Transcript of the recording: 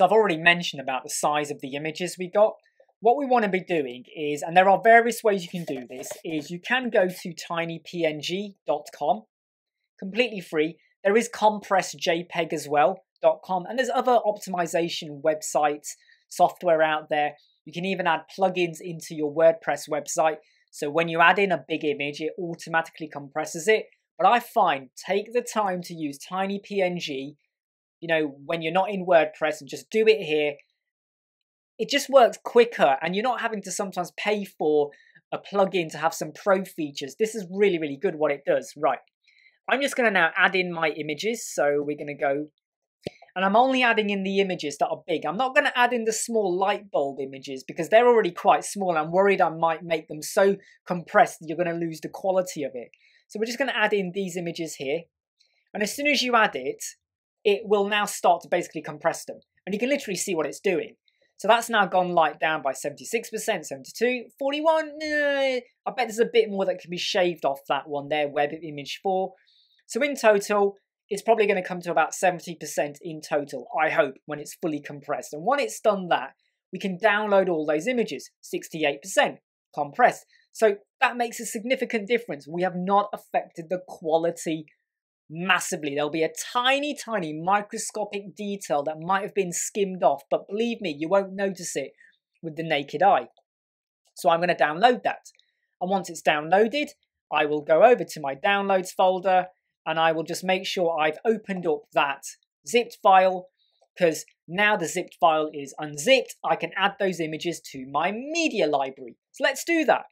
So I've already mentioned about the size of the images we got. What we want to be doing is, and there are various ways you can do this, is you can go to tinypng.com, completely free. There is compressjpeg as well, .com, and there's other optimization websites, software out there. You can even add plugins into your WordPress website. So when you add in a big image, it automatically compresses it. But I find take the time to use tinypng, you know, when you're not in WordPress and just do it here it just works quicker and you're not having to sometimes pay for a plugin to have some pro features. This is really, really good what it does. Right. I'm just going to now add in my images. So we're going to go, and I'm only adding in the images that are big. I'm not going to add in the small light bulb images because they're already quite small. I'm worried I might make them so compressed you're going to lose the quality of it. So we're just going to add in these images here. And as soon as you add it, it will now start to basically compress them. And you can literally see what it's doing. So that's now gone light down by 76%, 72, 41. Eh, I bet there's a bit more that can be shaved off that one there, web image 4. So in total, it's probably going to come to about 70% in total, I hope, when it's fully compressed. And when it's done that, we can download all those images, 68% compressed. So that makes a significant difference. We have not affected the quality massively. There'll be a tiny, tiny microscopic detail that might have been skimmed off, but believe me, you won't notice it with the naked eye. So I'm going to download that. And once it's downloaded, I will go over to my downloads folder and I will just make sure I've opened up that zipped file because now the zipped file is unzipped, I can add those images to my media library. So let's do that.